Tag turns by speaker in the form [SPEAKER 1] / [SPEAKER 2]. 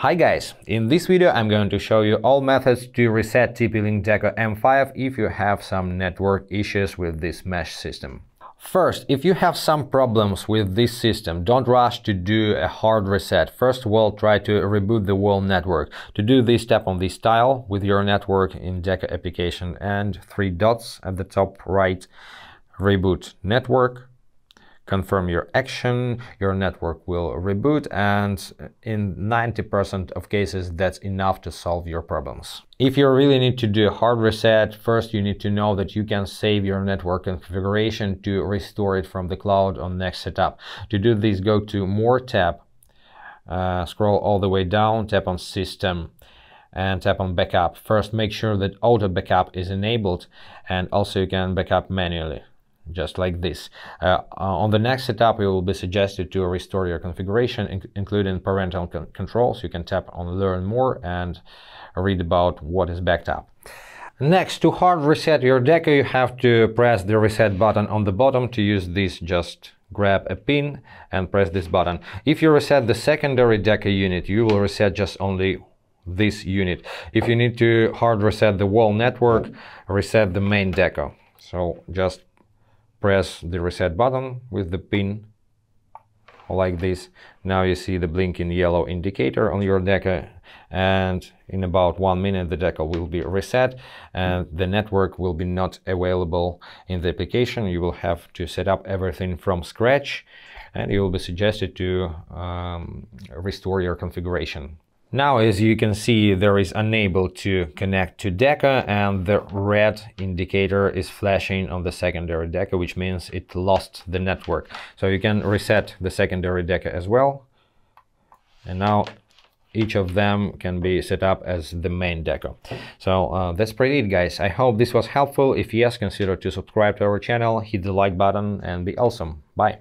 [SPEAKER 1] Hi guys, in this video I'm going to show you all methods to reset TP-Link Deco M5 if you have some network issues with this mesh system. First, if you have some problems with this system, don't rush to do a hard reset. First of all, try to reboot the whole network. To do this, tap on this tile with your network in Deco application and three dots at the top right. Reboot network, confirm your action, your network will reboot and in 90% of cases that's enough to solve your problems. If you really need to do a hard reset, first you need to know that you can save your network configuration to restore it from the cloud on next setup. To do this, go to More tab, uh, scroll all the way down, tap on System and tap on Backup. First make sure that Auto Backup is enabled and also you can backup manually just like this. Uh, uh, on the next setup, it will be suggested to restore your configuration, in including parental con controls. You can tap on Learn More and read about what is backed up. Next, to hard reset your Deco, you have to press the reset button on the bottom. To use this, just grab a pin and press this button. If you reset the secondary Deco unit, you will reset just only this unit. If you need to hard reset the wall network, reset the main Deco. So just press the reset button with the pin like this. Now you see the blinking yellow indicator on your Deco and in about one minute the Deco will be reset and the network will be not available in the application. You will have to set up everything from scratch and you will be suggested to um, restore your configuration. Now, as you can see, there is unable to connect to Deco and the red indicator is flashing on the secondary Deco, which means it lost the network. So you can reset the secondary Deco as well. And now each of them can be set up as the main deco. So uh, that's pretty it guys. I hope this was helpful. If yes, consider to subscribe to our channel, hit the like button and be awesome. Bye.